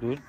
dude.